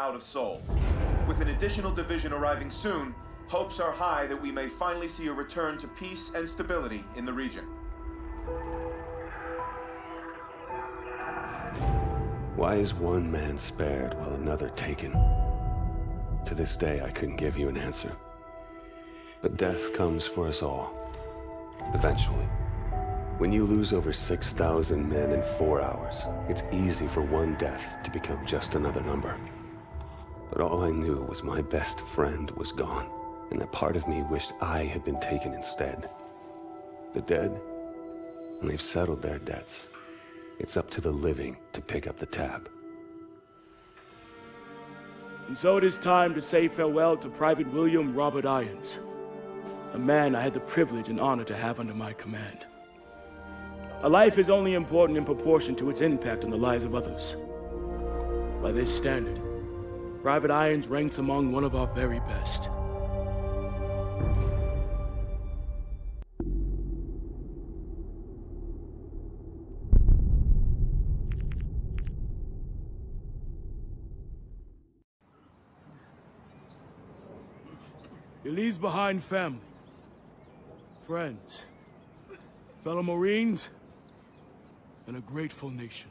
out of Seoul. With an additional division arriving soon, hopes are high that we may finally see a return to peace and stability in the region. Why is one man spared while another taken? To this day, I couldn't give you an answer. But death comes for us all. Eventually. When you lose over 6,000 men in four hours, it's easy for one death to become just another number. But all I knew was my best friend was gone, and that part of me wished I had been taken instead. The dead, and they've settled their debts. It's up to the living to pick up the tab. And so it is time to say farewell to Private William Robert Irons, a man I had the privilege and honor to have under my command. A life is only important in proportion to its impact on the lives of others. By this standard, Private Irons ranks among one of our very best. He leaves behind family, friends, fellow Marines, and a grateful nation.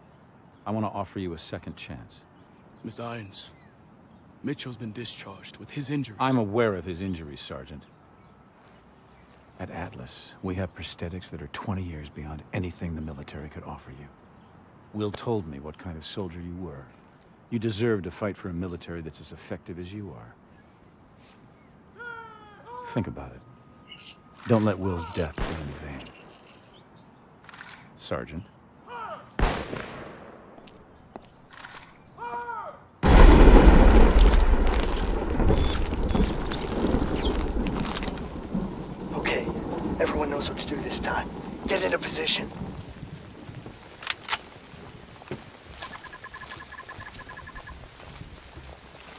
I want to offer you a second chance. Mr. Irons, Mitchell's been discharged with his injuries. I'm aware of his injuries, Sergeant. At Atlas, we have prosthetics that are 20 years beyond anything the military could offer you. Will told me what kind of soldier you were. You deserve to fight for a military that's as effective as you are. Think about it. Don't let Will's death be in vain. Sergeant. Okay, everyone knows what to do this time. Get into position.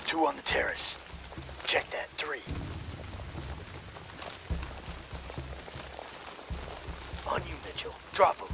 Two on the terrace. Check that, three. On you, Mitchell. Drop him.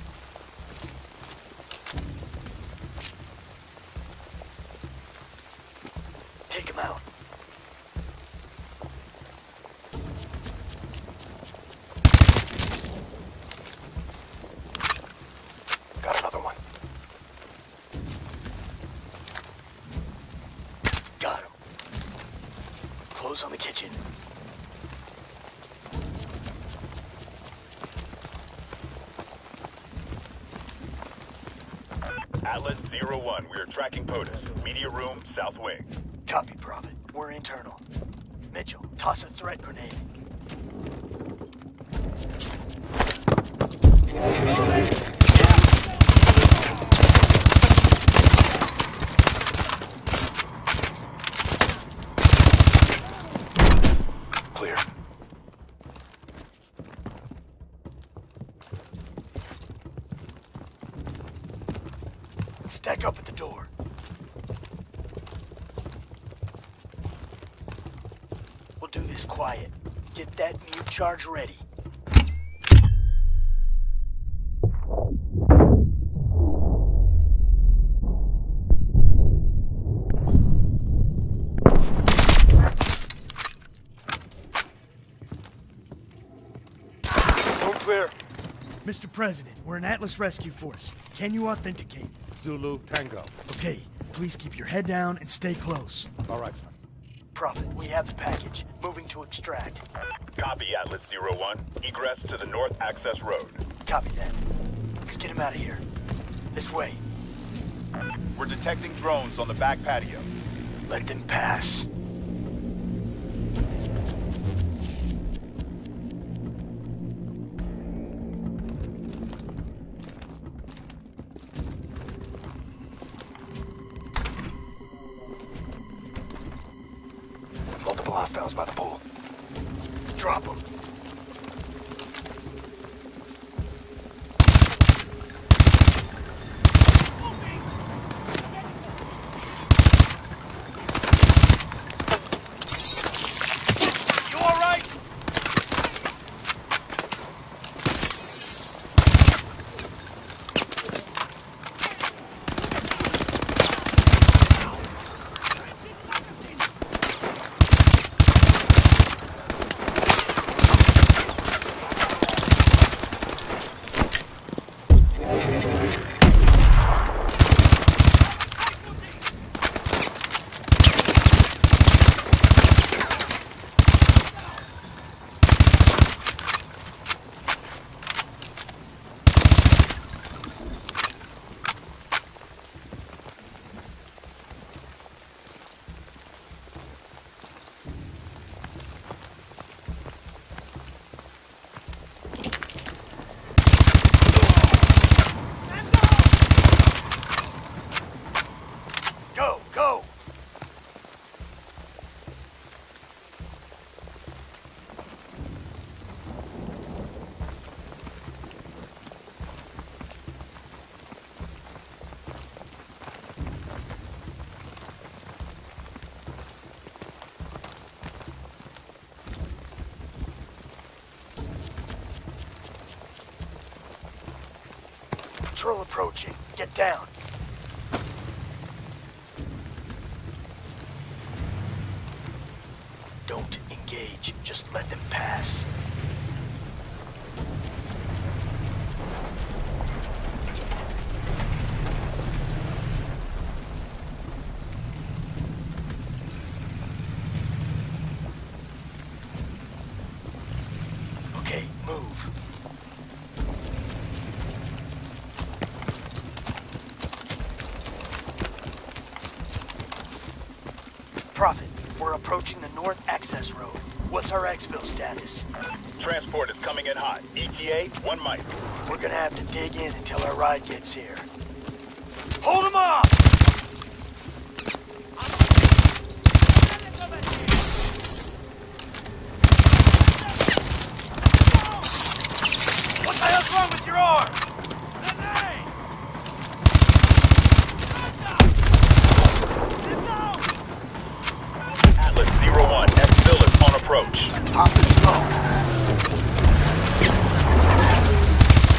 Atlas Zero One, we are tracking POTUS. Media room, south wing. Copy, Prophet. We're internal. Mitchell, toss a threat grenade. Stack up at the door. We'll do this quiet. Get that new charge ready. Mr. President, we're an Atlas Rescue Force. Can you authenticate? Zulu Tango. Okay, please keep your head down and stay close. All right, sir. Prophet, we have the package. Moving to extract. Copy, Atlas Zero One. Egress to the north access road. Copy that. Let's get him out of here. This way. We're detecting drones on the back patio. Let them pass. Patrol approaching. Get down. Don't engage. Just let them pass. Okay, move. Prophet, we're approaching the north access road. What's our exfil status? Transport is coming in hot. ETA, one mic. We're gonna have to dig in until our ride gets here. Hold him off! What the hell's wrong with your arm? Atlas Zero One. Exfil is on approach. Pop the smoke.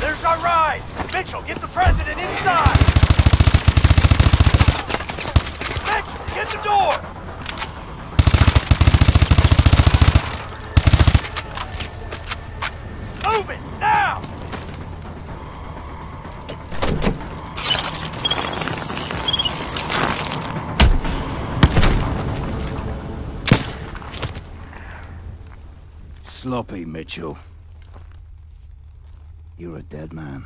There's our ride! Mitchell, get the president inside! Mitchell, get the door! Move it, now! Sloppy, Mitchell. You're a dead man.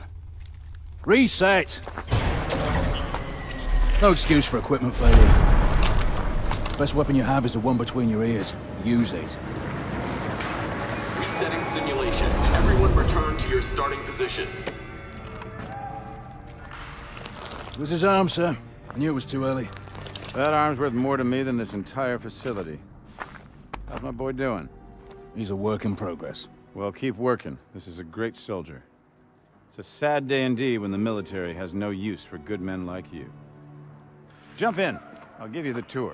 Reset! No excuse for equipment failure. Best weapon you have is the one between your ears. Use it. Resetting simulation. Everyone return to your starting positions. It was his arm, sir. I knew it was too early. That arm's worth more to me than this entire facility. How's my boy doing? He's a work in progress. Well, keep working. This is a great soldier. It's a sad day indeed when the military has no use for good men like you. Jump in. I'll give you the tour.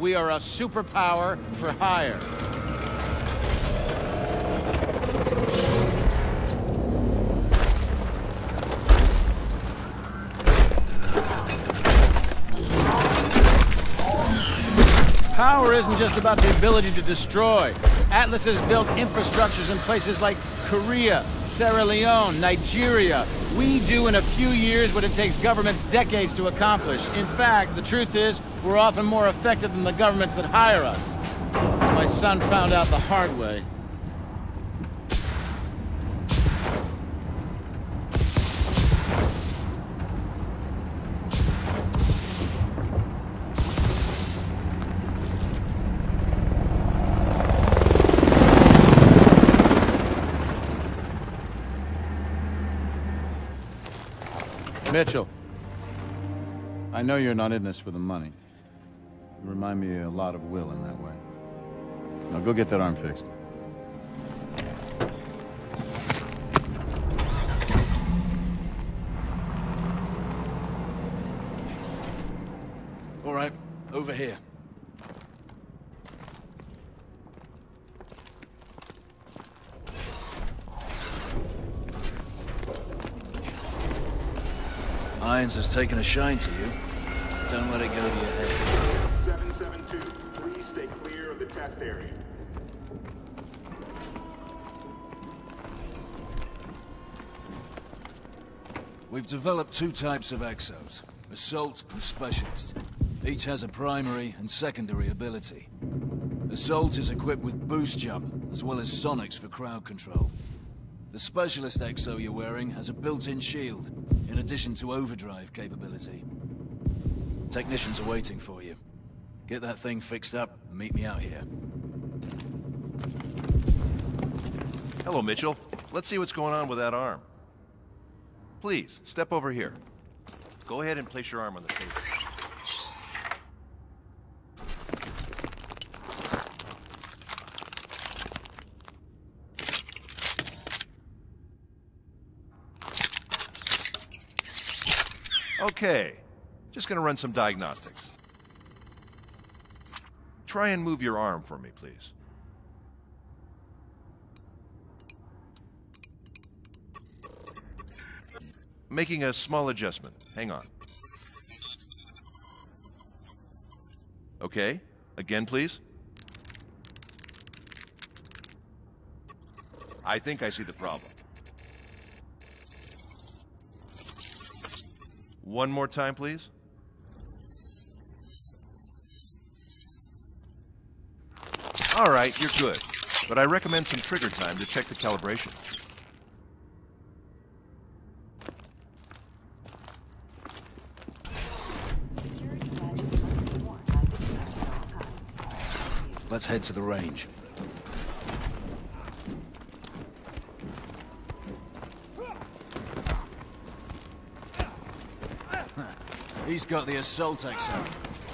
We are a superpower for hire. Power isn't just about the ability to destroy. Atlas has built infrastructures in places like Korea, Sierra Leone, Nigeria. We do in a few years what it takes governments decades to accomplish. In fact, the truth is, we're often more effective than the governments that hire us. My son found out the hard way. Mitchell. I know you're not in this for the money. You remind me a lot of Will in that way. Now go get that arm fixed. All right, over here. Irons has taken a shine to you. Don't let it go to your head. We've developed two types of exos, Assault and Specialist. Each has a primary and secondary ability. Assault is equipped with boost jump, as well as sonics for crowd control. The Specialist exo you're wearing has a built-in shield, in addition to overdrive capability. Technicians are waiting for you. Get that thing fixed up and meet me out here. Hello, Mitchell. Let's see what's going on with that arm. Please, step over here. Go ahead and place your arm on the table. Okay, just gonna run some diagnostics. Try and move your arm for me, please. Making a small adjustment. Hang on. Okay, again, please. I think I see the problem. One more time, please. All right, you're good. But I recommend some trigger time to check the calibration. Let's head to the range. He's got the assault exo.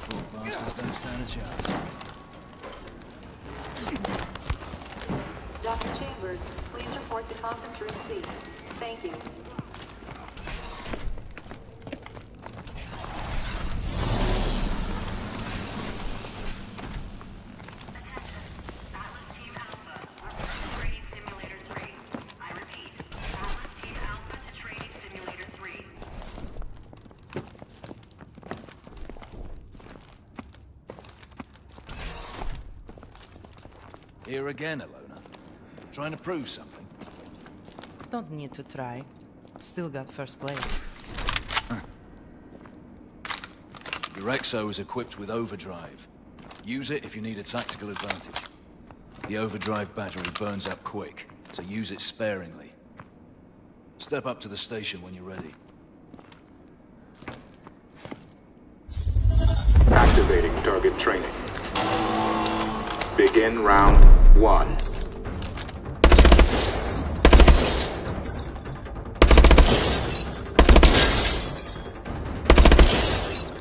Poor bastards don't stand a chance. Dr. Chambers, please report to conference room C. Thank you. Here again, Ilona. Trying to prove something. Don't need to try. Still got first place. Your Exo is equipped with overdrive. Use it if you need a tactical advantage. The overdrive battery burns up quick, so use it sparingly. Step up to the station when you're ready. Activating target training. Begin round one.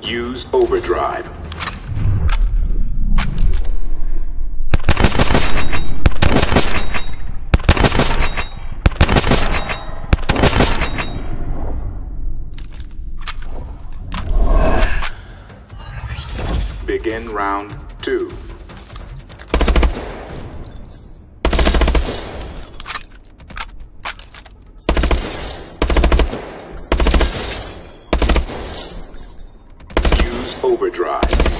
Use overdrive. Begin round two. Use overdrive.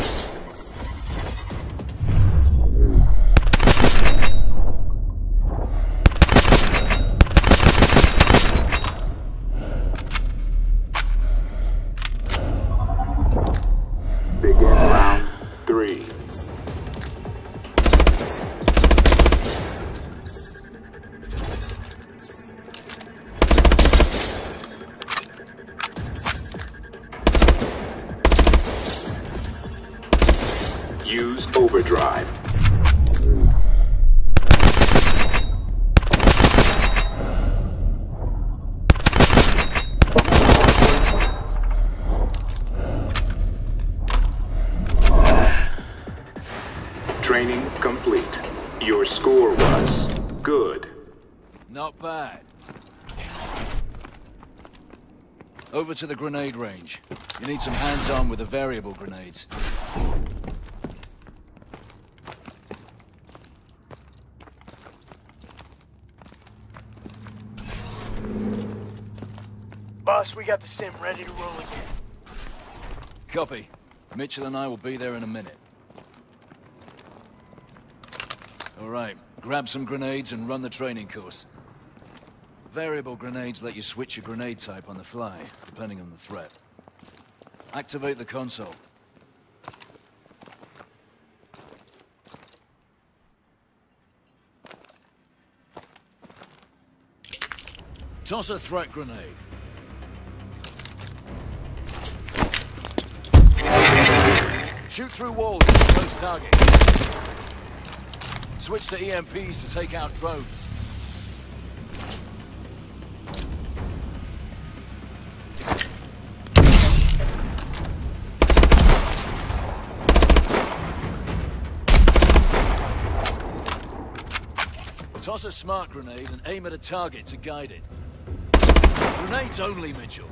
Training complete. Your score was good. Not bad. Over to the grenade range. You need some hands-on with the variable grenades. Boss, we got the sim ready to roll again. Copy. Mitchell and I will be there in a minute. All right, grab some grenades and run the training course. Variable grenades let you switch your grenade type on the fly, depending on the threat. Activate the console. Toss a threat grenade. Shoot through walls close target. Switch to EMPs to take out drones. Toss a smart grenade and aim at a target to guide it. Grenades only, Mitchell.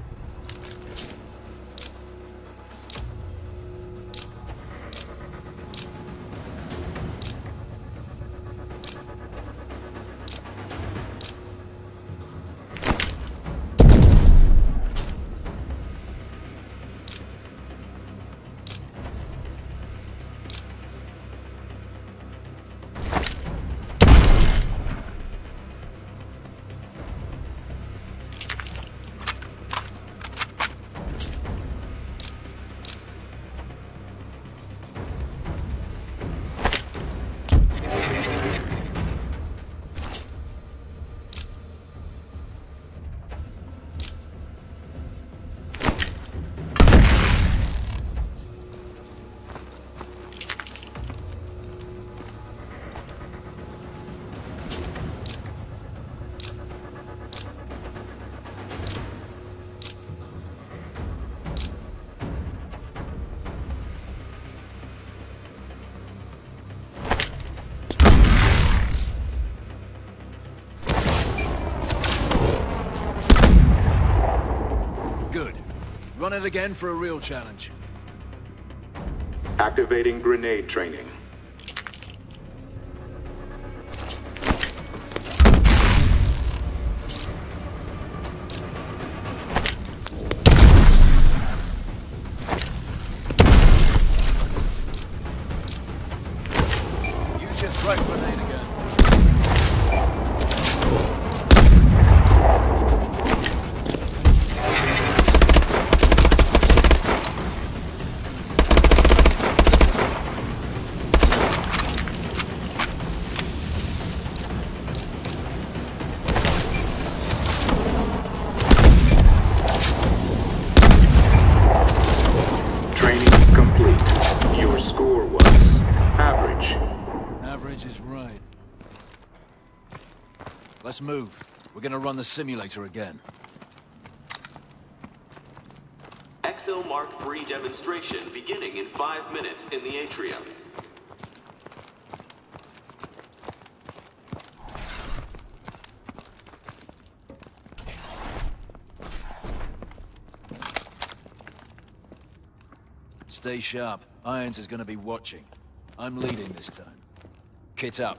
Run it again for a real challenge. Activating grenade training. is right. Let's move. We're gonna run the simulator again. XL Mark III demonstration beginning in five minutes in the atrium. Stay sharp. Irons is gonna be watching. I'm leading this time. Kit up.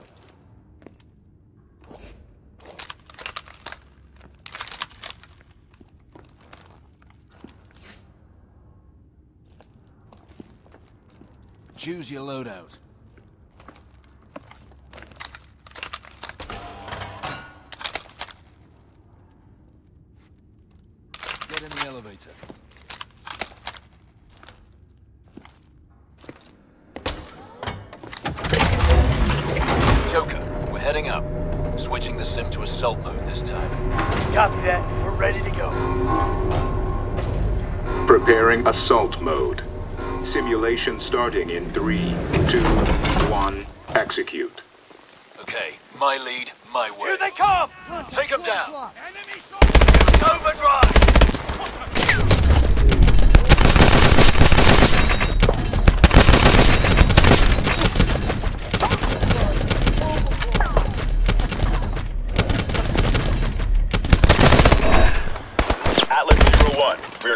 Choose your loadout. Get in the elevator. Joker, we're heading up. Switching the sim to assault mode this time. Copy that. We're ready to go. Preparing assault mode. Simulation starting in three, two, one, execute. Okay, my lead, my way. Here they come! Take them down. Overdrive!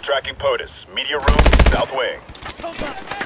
Tracking POTUS. Media room, south wing.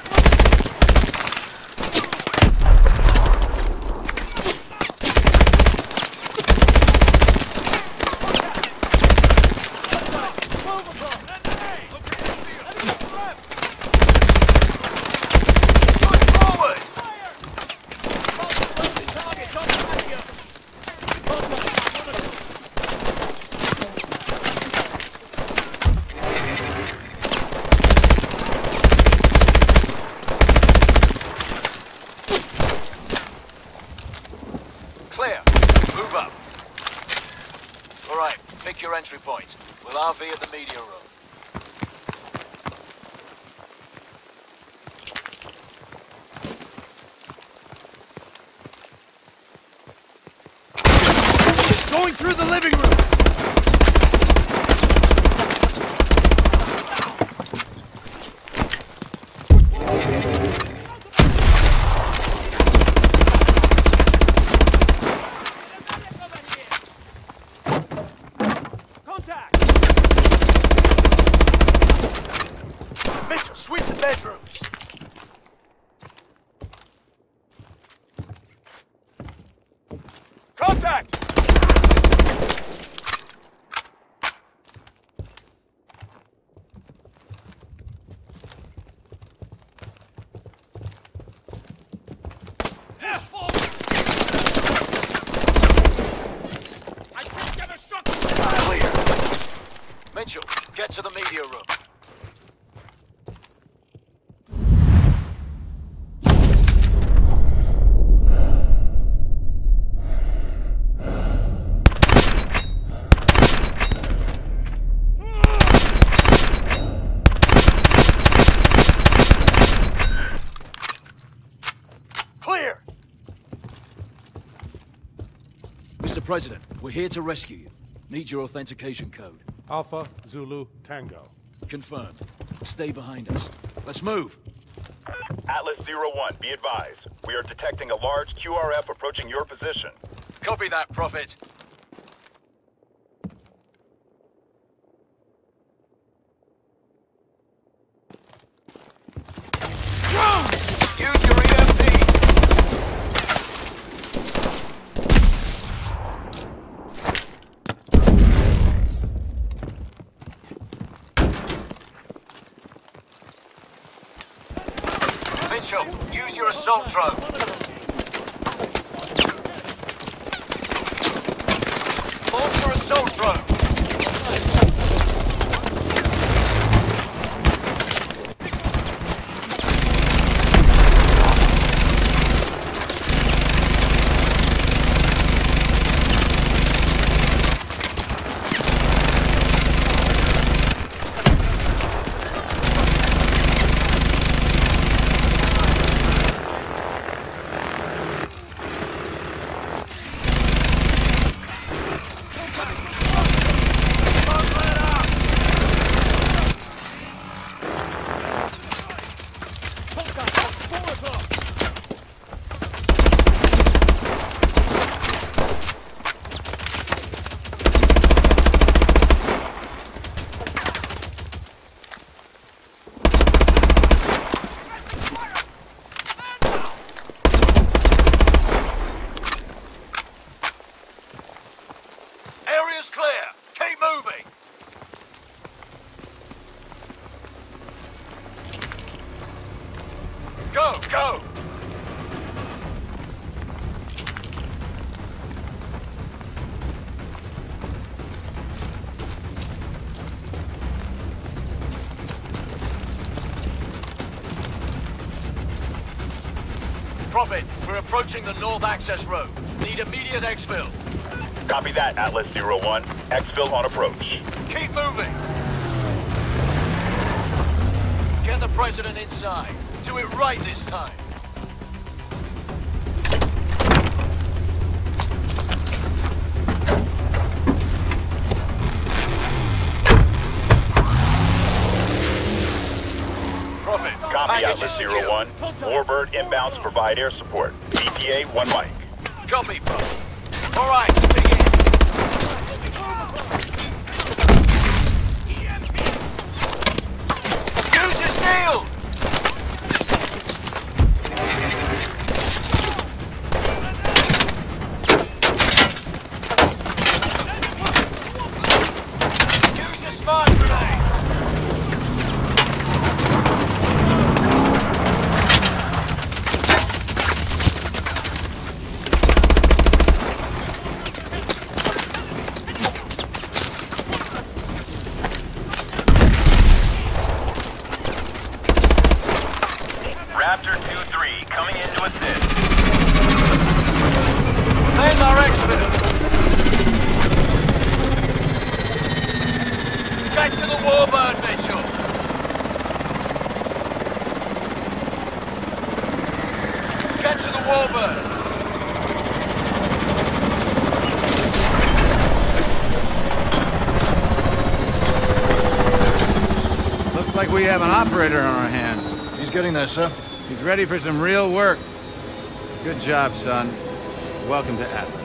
President, we're here to rescue you. Need your authentication code. Alpha Zulu Tango. Confirmed. Stay behind us. Let's move. Atlas Zero One, be advised. We are detecting a large QRF approaching your position. Copy that, Prophet. Use your EMP! Mitchell, use your assault drone. Launch your assault drone. Prophet, we're approaching the north access road. Need immediate exfil. Copy that, Atlas Zero One. Exfil on approach. Keep moving. Get the president inside. Do it right this time. Copy, Zero. One. Warbird inbound to provide air support. ETA one mic. Copy, Prophet. All right, begin. Use your shield! Use your smart grenades! Raptor 2-3 coming in to assist. There's our exfil. Get to the warbird, Mitchell. Get to the warbird. Looks like we have an operator on our hands. He's ready for some real work. Good job, son. Welcome to Atlas.